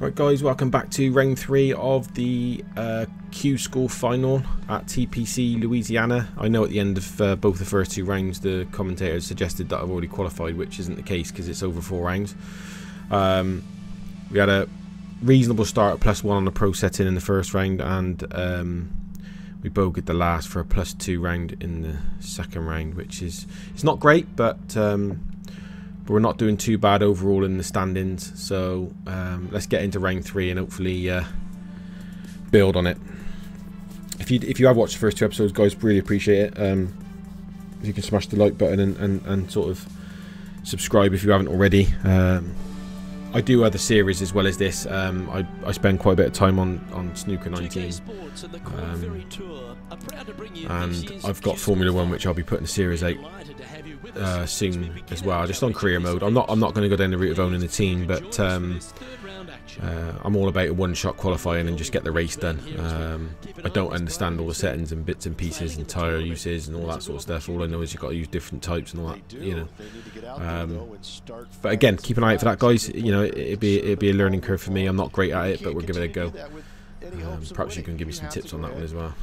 Right guys, welcome back to round 3 of the uh, Q School final at TPC Louisiana. I know at the end of uh, both the first two rounds the commentators suggested that I've already qualified, which isn't the case because it's over four rounds. Um, we had a reasonable start at plus one on the pro setting in the first round and um, we bogeyed the last for a plus two round in the second round, which is it's not great, but um, but we're not doing too bad overall in the standings. So um, let's get into round three and hopefully uh, build on it. If you if you have watched the first two episodes, guys, really appreciate it. Um, if you can smash the like button and, and, and sort of subscribe if you haven't already. Um, I do other series as well as this. Um, I, I spend quite a bit of time on, on Snooker 19. Um, and I've got Formula One, which I'll be putting a Series 8 uh, soon as well. Just on career mode. I'm not I'm not going to go down the route of owning a team, but um, uh, I'm all about a one-shot qualifying and just get the race done. Um, I don't understand all the settings and bits and pieces and tyre uses and all that sort of stuff. All I know is you've got to use different types and all that, you know. Um, but again, keep an eye out for that, guys. You know, it'd be it'd be a learning curve for me. I'm not great at it, but we'll give it a go. Um, perhaps you can give me some tips on that one as well.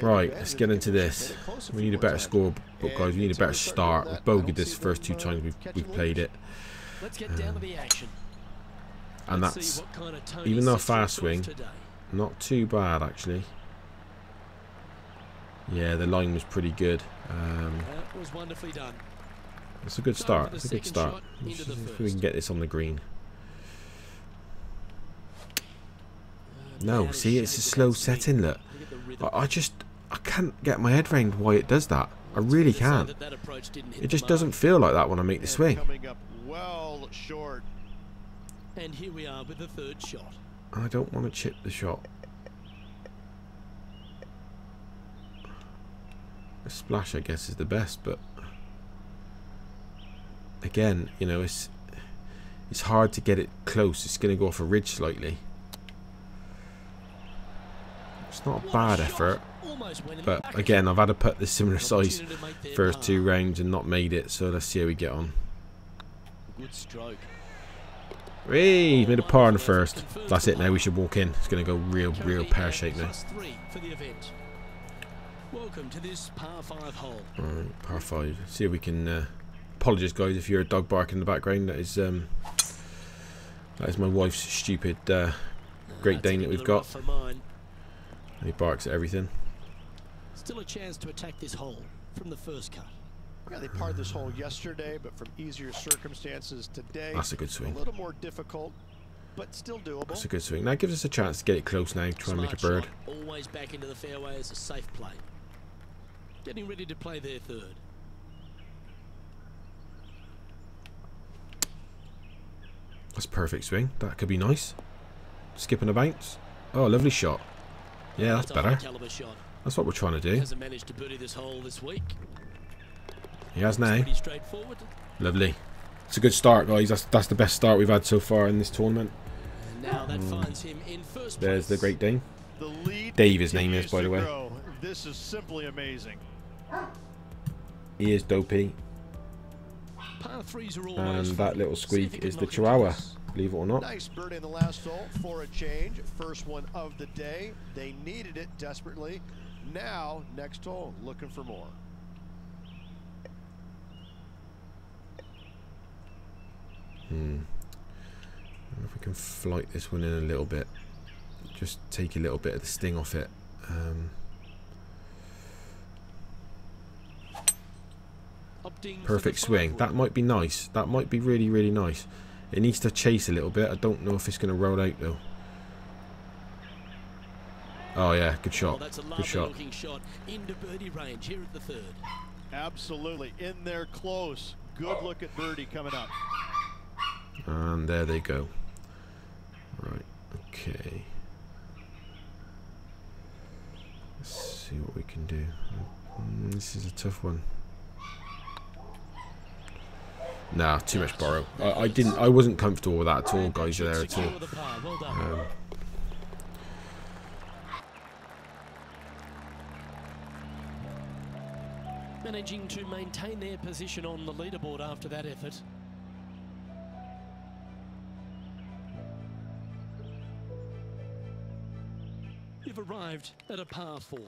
Right, let's get into this. We need a better score, but guys, we need a better start. We've bogeyed this first two times we've, we've played it. Um, and that's, even though fast swing, not too bad actually. Yeah, the line was pretty good. Um, it's a good start. It's a good start. If we can get this on the green. No, see, it's a slow setting, look. I, I just, I can't get my head around why it does that. I really can't. It just doesn't feel like that when I make the swing. And here we are with the third shot. I don't want to chip the shot. A splash, I guess, is the best, but again, you know, it's it's hard to get it close. It's going to go off a ridge slightly. It's not a bad effort. But again, I've had to put the similar size first two rounds and not made it. So let's see how we get on. Good stroke. Hey, made a par on the first. That's it now. We should walk in. It's going to go real, real pear shape now. Welcome to this par five hole. Alright, par five. See if we can. Uh, apologies, guys, if you're a dog barking in the background. That is um, that is my wife's stupid uh, Great Dane that we've got. He barks at everything. Still a chance to attack this hole from the first cut. Yeah, they parred this hole yesterday, but from easier circumstances today. That's a good swing. A little more difficult, but still doable. That's a good swing. That gives us a chance to get it close now, try and make a bird. Shot. Always back into the fairway is a safe play. Getting ready to play their third. That's perfect swing. That could be nice. Skipping a bounce. Oh, lovely shot. Yeah, that's, better. That's what we're trying to do. Hasn't managed to this hole this week. He has now. Lovely. It's a good start, guys. That's that's the best start we've had so far in this tournament. Mm. There's the Great Dane. Dave, his name is, by the way. This is simply amazing. He is dopey. And that little squeak is the Chihuahua, believe it or not. Nice birdie in the last hole for a change. First one of the day. They needed it desperately. Now, next hole, looking for more. Hmm. if we can flight this one in a little bit. Just take a little bit of the sting off it. Um, perfect swing. That might be nice. That might be really, really nice. It needs to chase a little bit. I don't know if it's going to roll out though. Oh yeah, good shot. Oh, good shot. shot. Into birdie range here at the third. Absolutely. In there close. Good look at birdie coming up. And there they go. Right, okay. Let's see what we can do. Mm, this is a tough one. Nah, too much borrow. I, I, didn't. I wasn't comfortable with that at all, guys. You're there at all. Um, Managing to maintain their position on the leaderboard after that effort. You've arrived at a par four.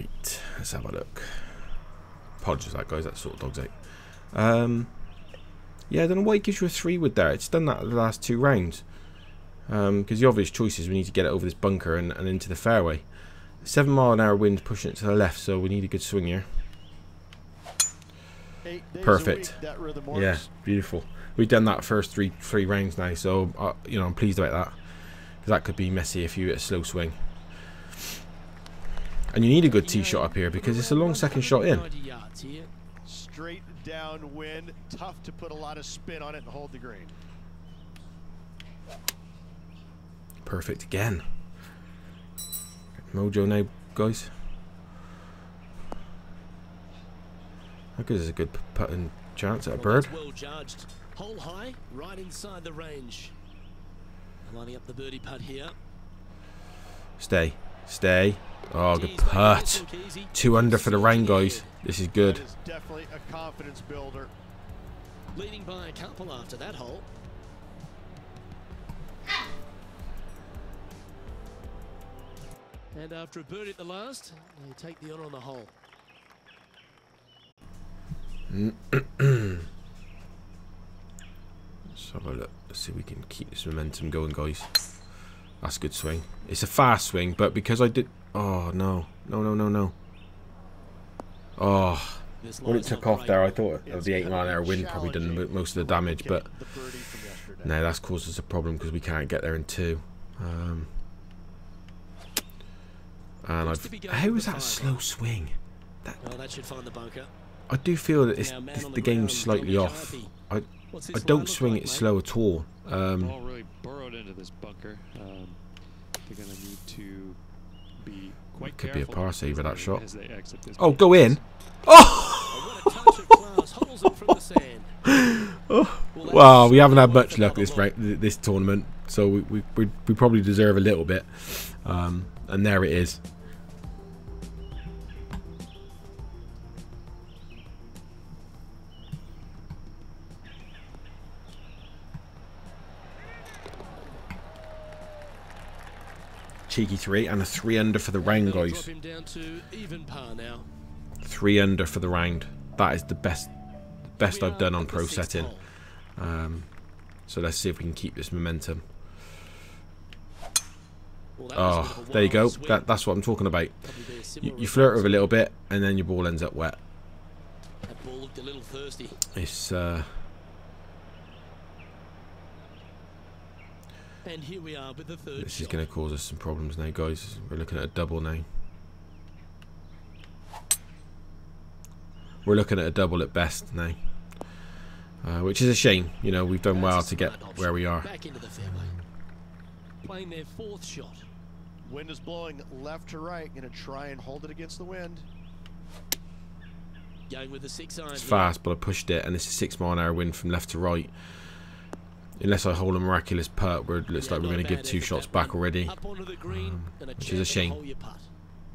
Right, let's have a look. Apologies, that guys. That sort of dog's eight. Um, yeah, I don't know why it gives you a three wood there. It's done that the last two rounds. Because um, the obvious choice is we need to get it over this bunker and, and into the fairway. Seven mile an hour wind pushing it to the left, so we need a good swing here. Perfect. Yeah, beautiful. We've done that first three three rounds now, so uh, you know I'm pleased about that. Because that could be messy if you hit a slow swing. And you need a good tee shot up here because it's a long second shot in. Straight downwind, tough to put a lot of spin on it and hold the green. Perfect again. Mojo now, guys. How good is a good putting chance at a bird? Well judged. Hole high, right inside the range. Lining up the birdie putt here. Stay. Stay. Oh, good putt. Two under for the rain, guys. This is good. That is definitely a confidence builder. Leading by a couple after that hole. And after a birdie at the last, they take the honour on the hole. Let's have a look. Let's see if we can keep this momentum going, guys. That's a good swing. It's a fast swing, but because I did... Oh, no. No, no, no, no. Oh. When it took off there, I thought of the 8 mile an hour wind probably done most of the damage, but... No, that's caused us a problem because we can't get there in two. Um, and I've... How was that a slow swing? That, well, that should find the bunker. I do feel that it's, this, the game's slightly off. I, I don't swing it slow at all. Um, ball into this bunker. Um, they're going to need to be quite could be a par saver that shot. Oh, go in! Oh! oh. Well, we haven't had much luck this this tournament, so we, we, we probably deserve a little bit. Um, and there it is. Cheeky three and a three under for the round, guys. Three under for the round. That is the best, best I've done on pro setting. Um, so let's see if we can keep this momentum. Oh, there you go. That, that's what I'm talking about. You, you flirt with a little bit, and then your ball ends up wet. It's uh, And here we are with the third This is going to cause us some problems now, guys. We're looking at a double now. We're looking at a double at best now. Uh, which is a shame. You know, we've done well to get where we are. Back into the fairway. Playing their fourth shot. Wind is blowing left to right. Going to try and hold it against the wind. Going with the six iron. It's fast, but I pushed it, and it's a six mile an hour wind from left to right. Unless I hold a miraculous putt where it looks like we're going to give two shots back already. Um, which is a shame.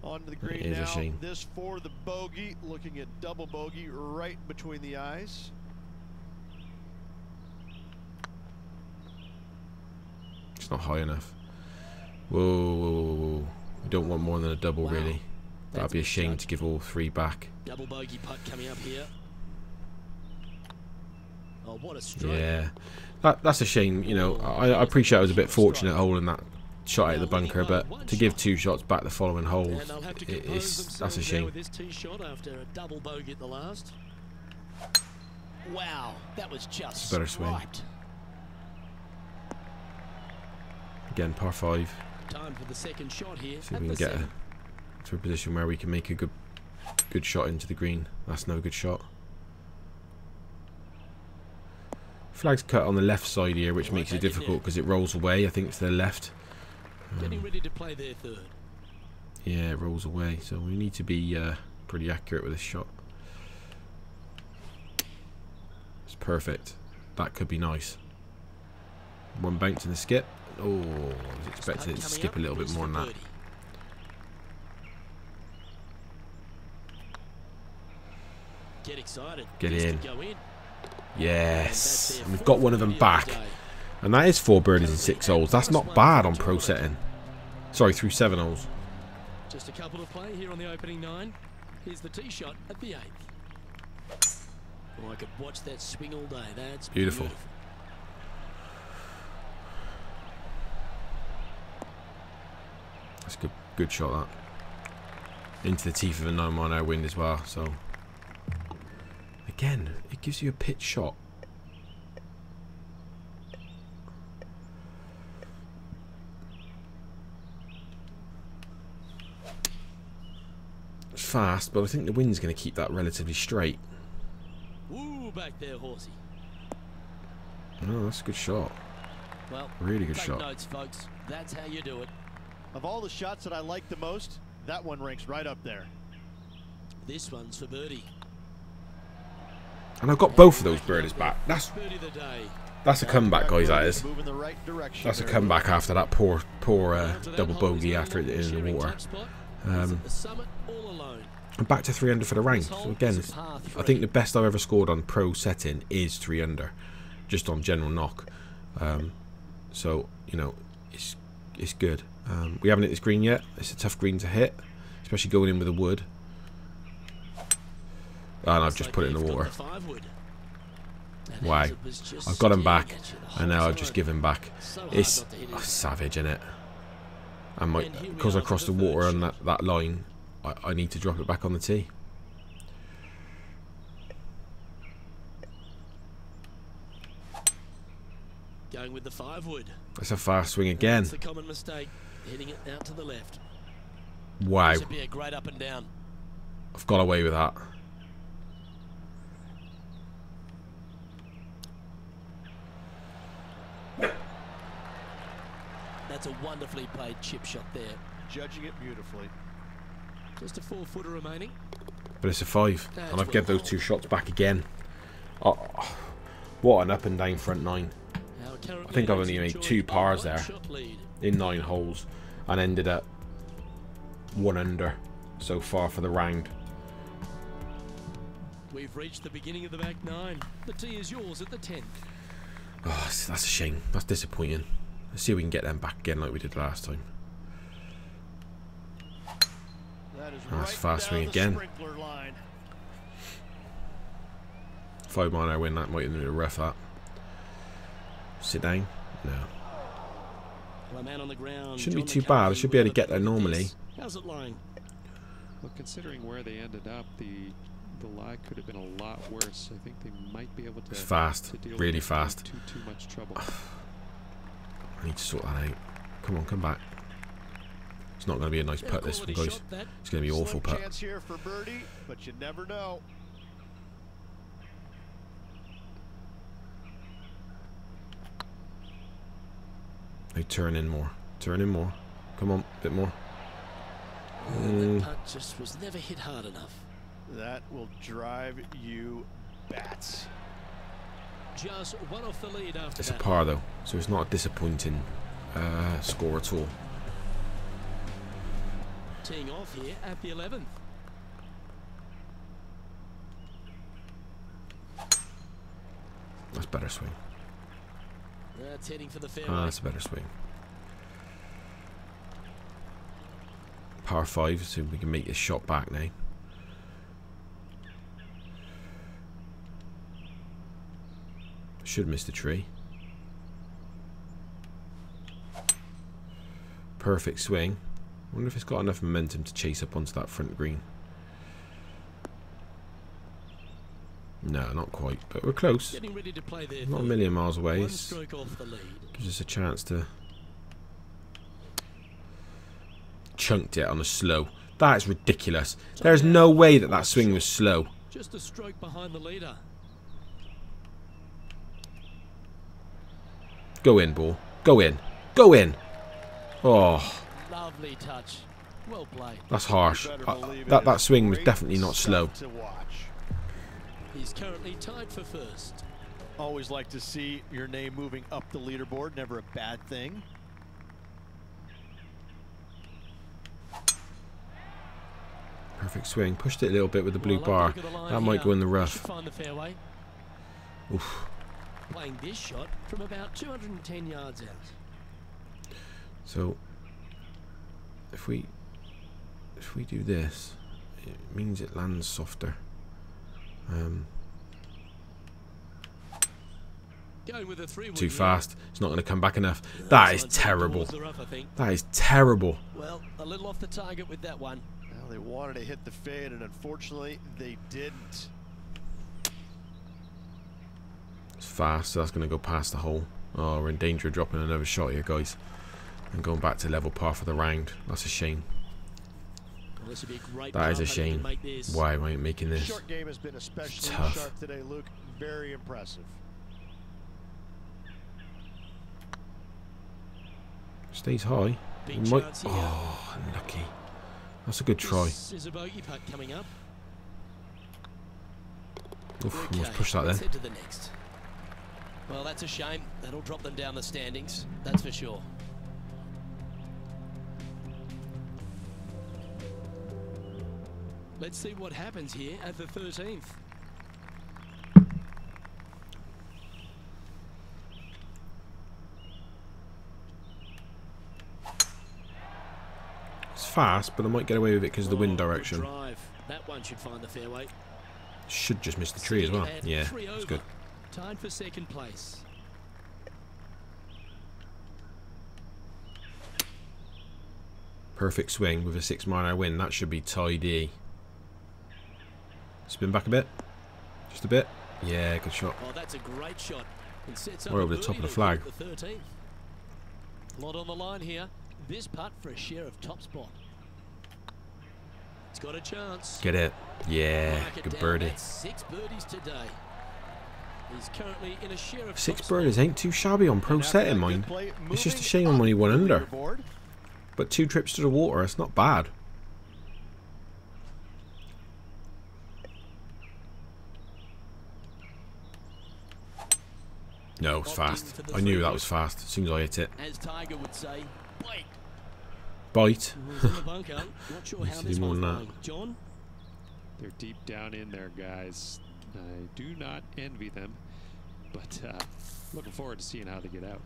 Onto the green it is now. a shame. This for the bogey, looking at double bogey right between the eyes. It's not high enough. Whoa, whoa, whoa, whoa. We don't want more than a double, wow. really. That'd be a shame to give all three back. Double bogey putt coming up here. Oh, what a strike. Yeah. That, that's a shame, you know. I, I appreciate I was a bit fortunate holding that shot out of the bunker, but to give two shots back the following holes, it, it's, that's a shame. Wow, that was just better swing. Again, par five. Time for the second shot here. See if we can get a, to a position where we can make a good, good shot into the green. That's no good shot. Flag's cut on the left side here, which makes it difficult because it rolls away, I think, to the left. Getting ready to play their third. Yeah, it rolls away. So we need to be uh, pretty accurate with this shot. It's perfect. That could be nice. One bounce in the skip. Oh, I was expecting it to skip up, a little bit more the than that. Get excited. Get This in. could Go in. And Yes. And we've got one of them back. And that is four birdies and six holes. That's not bad on pro setting. Sorry, through seven holes. Just a couple to play here on the opening nine. Here's the tee shot at the eighth. Oh, I could watch that swing all day. That's Beautiful. beautiful. That's a good, good shot, that. Into the teeth of a 9 mile an wind as well, so. Again, it gives you a pitch shot. It's fast, but I think the wind's going to keep that relatively straight. Woo, back there, horsey. No, that's a good shot. Well, Really good take shot. notes, folks. That's how you do it. Of all the shots that I like the most, that one ranks right up there. This one's for birdie. And I've got both of those birdies back. That's the day. that's a comeback, guys. That is. Moving the right direction. That's a comeback after that poor, poor uh, Down to that double bogey after it in the water. touch spot. He's Um, the all alone. I'm back to three under for the round. So again, is a it's- par I think the best I've ever scored on pro setting is three under, just on general knock. Um, so you know, it's it's good. Um, we haven't hit this green yet. It's a tough green to hit, especially going in with a wood. And I've just put it in the water. five wood. And Why? as it was just I've got him back, at you the and now I've just given back. It's oh, savage, isn't it? And my And here we because I crossed the water on that, that line, I, I need to drop it back on the tee. Going with the five wood. That's a fast swing again. It's a common mistake. Hitting it out to the left. Wow, be a great up and down. I've got away with that. That's a wonderfully played chip shot there. Judging it beautifully. Just a four footer remaining. But it's a five, That's and I've given well those two shots back again. Oh, what an up and down front nine I think I've only made two pars there. in nine holes, and ended up one under so far for the round. We've reached the beginning of the back nine. The tee is yours at the 10th. Oh, that's that's a shame. That's disappointing. Let's see if we can get them back again like we did last time. That is Oh, right fast down swing again. sprinkler line. Five mile an hour win. That might have been a rough. That. Sit down. No. Well, man on the ground. Shouldn't be John too bad. I should be able to get there a look at normally. How's it lying? Well, considering where they ended up, the the lie could have been a lot worse. I think they might be able to. It's fast. to deal Really with fast. Too too much trouble. I need to sort that out. Come on, come back. It's not going to be a nice Yeah, putt this one, guys. It's going to be Slim awful putt. chance here for birdie, but you never know. Now turn in more. Turn in more. Come on, a bit more. And Mm. that putt just was never hit hard enough. That will drive you bats. Just one off the lead after It's a par though, so it's not a disappointing uh, score at all. Teeing off here at the 11th. That's better swing. That's heading for the fairway. Ah, that's a better swing. Par five, so we can make this shot back now. Should miss the tree. Perfect swing. Wonder if it's got enough momentum to chase up onto that front green. No, not quite, but we're close. Ready to play their Not a million miles away. One It's- stroke off the lead. Gives us a chance to chunked it on a slow. That is ridiculous. There's no way that that swing was slow. Just a stroke behind the leader. Go in, ball. Go in. Go in. Oh, Lovely touch. Well played. that's harsh. You better Uh, believe it that is that swing was definitely not slow. To watch. He's currently tied for first. Always like to see your name moving up the leaderboard. Never a bad thing. Perfect swing. Pushed it a little bit with the blue Well, bar. have a look at the line That might here. go in the rough. find the fairway. Oof. Playing this shot from about 210 yards out. So if we if we do this, it means it lands softer. Um, Going with a three too fast. It's not going to come back enough. That is terrible. Rough, I think. That is terrible. Well, a little off the target with that one. Well, they wanted to hit the fade, and unfortunately, they didn't. It's fast, so that's going to go past the hole. Oh, we're in danger of dropping another shot here, guys. And going back to level par for the round. That's a shame. Well, this would be a That is a par putt if he can shame. Why am I making this? Short game has been especially tough. sharp today, Luke. Very impressive. Stays high. Big might- oh, unlucky. That's a good try. This is a bogey putt coming up. Oof, Okay, almost pushed that let's then. head to the next. Well, that's a shame. That'll drop them down the standings. That's for sure. Let's see what happens here at the 13th. It's fast, but I might get away with it because of the wind Oh, direction. Drive. That one should find the fairway. Should just miss the tree as well. Yeah, it's good. Tied for second place. Perfect swing with a six mile win. That should be tidy. Spin back a bit. Just a bit. Yeah, good shot. Oh, that's a great shot. And sets up We're over the top of the flag. The Lot on the line here. This putt for a share of top spot. It's got a chance. Get it. Yeah, good birdie. Six birdies today. He's currently in a share of Six top birdies ain't too shabby on pro And after set in mind. play, It's just a shame I'm up only one under. But two trips to the water, it's not bad. No, it's fast. I knew that was fast as soon as I hit it. As Tiger would say, wait. Bite. Who's in? Not sure how to this do more than that. John? They're deep down in there, guys. I do not envy them, but uh, looking forward to seeing how they get out.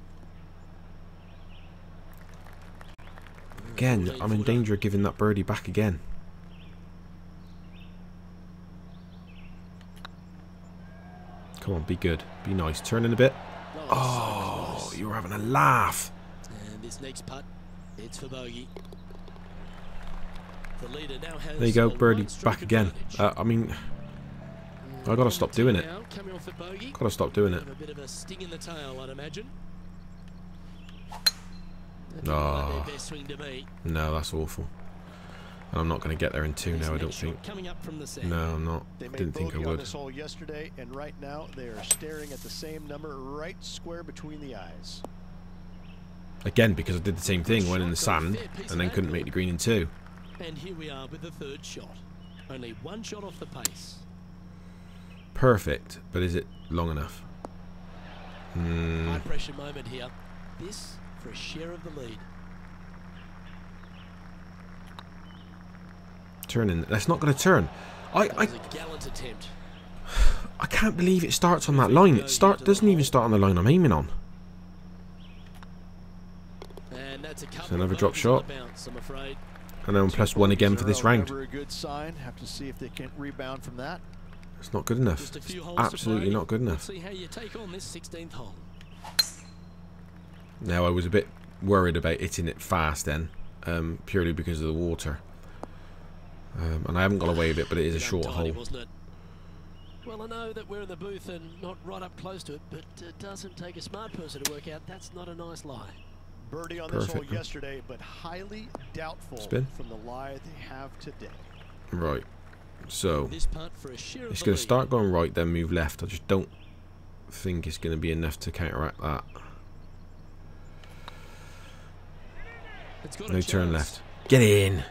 Again, I'm in danger of giving that birdie back again. Come on, be good. Be nice. Turn in a bit. Oh, so close. you were having a laugh. And this next putt, it's for bogey. The leader now has There you go, birdie back again. Uh, I mean, I gotta stop doing it. Now, coming off at bogey. gotta stop doing it. Have A bit of a sting in the tail, I'd imagine. Ah. That No. looked like their best swing to me. No, that's awful. And I'm not going to get there in two now, I don't think. Coming up from the sand. No, I'm not. They Didn't think I would. this hole yesterday, and right now they are staring at the same number right square between the eyes. Again, because I did the same thing, went in the sand, and then couldn't make the green in two. And here we are with the third shot. Only one shot off the pace. Perfect, but is it long enough? Hmm. High pressure moment here. This for a share of the lead. Turning. That's not going to turn. I, I, gallant attempt. I can't believe it starts on that line. It start doesn't even start on the line I'm aiming on. And that's a couple another drop shot. Bounce, I'm afraid. And then plus one again for this round. A good sign. Have to see if they can rebound from that. It's not good enough. Just a few It's absolutely not good enough. see how you take on this 16th hole. Now I was a bit worried about hitting it fast then, um, purely because of the water. Um, and I haven't got away with it, but it is a short hole. Well, I know that we're in the booth and not right up close to it, but it doesn't take a smart person to work out that's not a nice lie. Birdie on this hole yesterday, but highly doubtful Spin. from the lie they have today. Right. So This putt for a share of it's going to start going right, then move left. I just don't think it's going to be enough to counteract that. It's got a No turn left. Get in.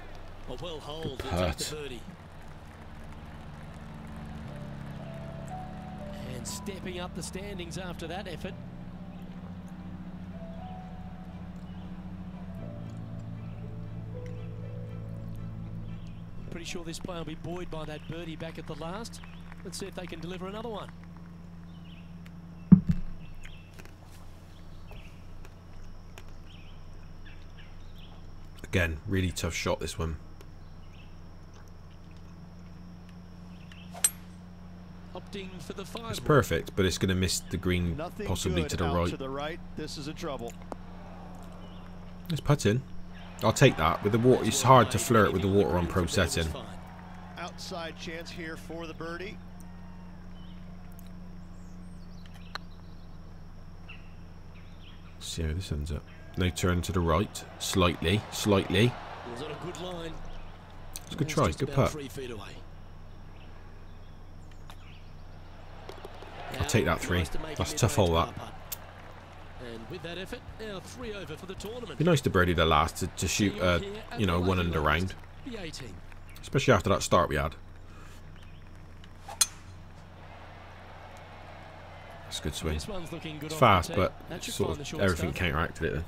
Well. Good putt. And stepping up the standings after that effort. Pretty sure this player will be buoyed by that birdie back at the last. Let's see if they can deliver another one. Again, really tough shot this one. Opting for the five. It's perfect, but it's going to miss the green Nothing possibly to the right. to the right. This is a trouble. Let's putt in. I'll take that. With the water, it's hard to flirt with the water on pro setting. Outside chance here for the birdie. See how this ends up. No turn to the right. Slightly. Slightly. Was a good line. It's a good try. Good putt. Three feet away. I'll take that three. Nice to make That's a tough hole, that. And with that effort, now three over for the tournament. Be nice to birdie the last to, to shoot, uh, you know, one under round. Especially after that start we had. That's a good swing. This one's looking good It's fast, but sort of everything counteracted it then.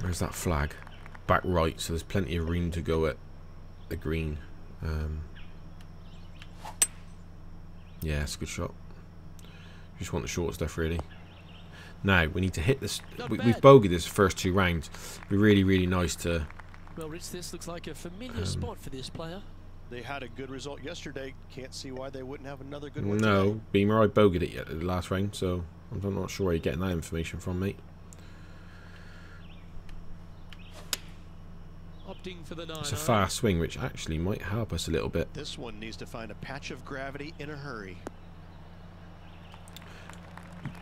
Where's that flag? Back right, so there's plenty of room to go at the green. Um, yeah, it's a good shot. Just want the short stuff really. Now we need to hit this. We, we've bad. bogeyed this first two rounds. It'd be really, really nice to. Well, Rich, this looks like a familiar Um, spot for this player. They had a good result yesterday. Can't see why they wouldn't have another good one No, today. Beamer, I bogeyed it yet at the last round, so I'm not sure where you're getting that information from, mate. Opting for the nine. It's a fast swing, which actually might help us a little bit. This one needs to find a patch of gravity in a hurry.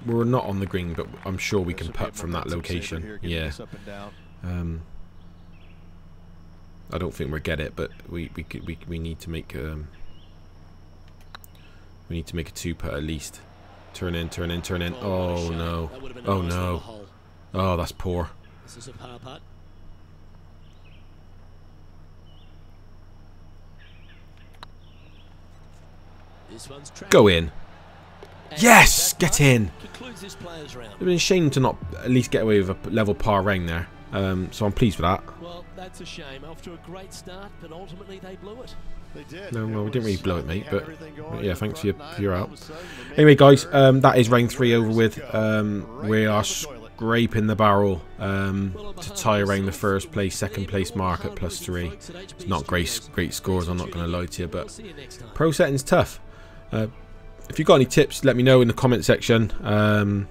We're not on the green, but I'm sure we can putt from that location. here, Yeah. this up and down. Um, I don't think we'll get it, but we we we we need to make um, we need to make a two putt at least. Turn in, turn in, turn in. Oh no! That would have been a Oh no! Oh, that's poor. This is a par putt. This one's. Go in. And Yes! Get in. Concludes this player's. It'd been a shame to not at least get away with a level par round there. Um, so I'm pleased with that. Well, that's a shame. Off to a great start, but ultimately they blew it. They did. No, well, we didn't really blow it, mate, but- everything but going yeah, thanks for your- for your help. all of a sudden, they made Anyway, guys, um, that is round three over with. Um, we are scraping the barrel um, to tie of around the first place, second place mark at three. folks at HB It's not great, great scores. I'm not going to lie to you, but see you next time. pro setting's tough. Uh, if you've got any tips, let me know in the comment section. Um,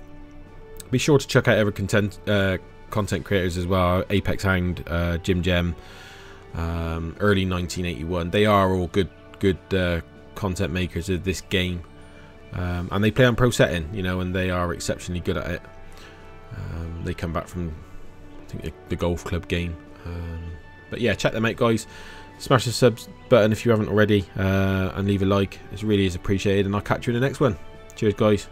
be sure to check out other content uh, content creators as well. Apex Hound, uh, Jim Gem, um, early 1981. They are all good good uh, content makers of this game, um, and they play on pro setting, you know, and they are exceptionally good at it. Um, they come back from I think the, the golf club game. Um, but yeah, check them out, guys. Smash the subs button if you haven't already, uh, and leave a like. It really is appreciated, and I'll catch you in the next one. Cheers, guys.